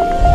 you